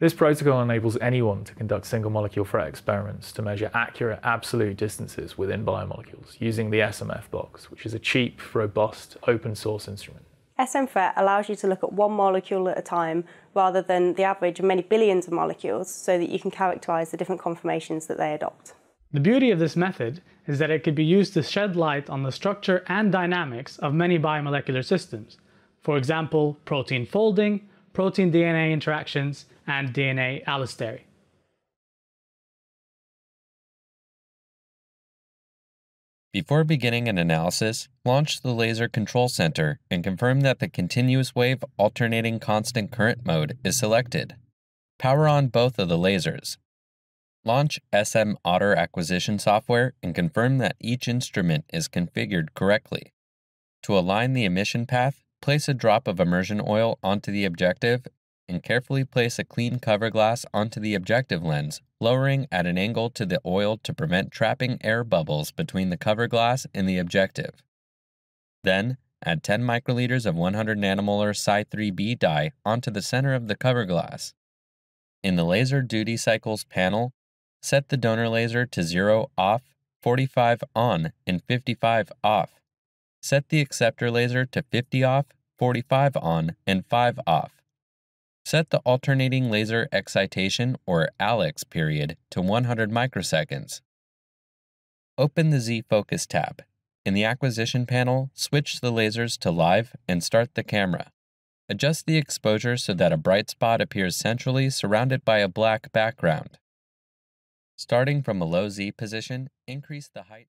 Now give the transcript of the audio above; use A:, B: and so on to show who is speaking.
A: This protocol enables anyone to conduct single molecule FRET experiments to measure accurate absolute distances within biomolecules using the smfBox, which is a cheap, robust, open source instrument.
B: smFRET allows you to look at one molecule at a time rather than the average of many billions of molecules so that you can characterize the different conformations that they adopt.
C: The beauty of this method is that it could be used to shed light on the structure and dynamics of many biomolecular systems. For example, protein folding, protein DNA interactions, and DNA allostery.
D: Before beginning an analysis, launch the Laser Control Center and confirm that the continuous wave alternating constant current mode is selected. Power on both of the lasers. Launch SM Otter acquisition software and confirm that each instrument is configured correctly. To align the emission path, place a drop of immersion oil onto the objective and carefully place a clean cover glass onto the objective lens, lowering at an angle to the oil to prevent trapping air bubbles between the cover glass and the objective. Then, add 10 microliters of 100 nanomolar Cy3B dye onto the center of the cover glass. In the Laser Duty Cycles panel, set the donor laser to 0 off, 45 on, and 55 off. Set the acceptor laser to 50 off, 45 on, and 5 off. Set the alternating laser excitation or ALEX period to 100 microseconds. Open the Z Focus tab. In the acquisition panel, switch the lasers to live and start the camera. Adjust the exposure so that a bright spot appears centrally surrounded by a black background. Starting from a low Z position, increase the height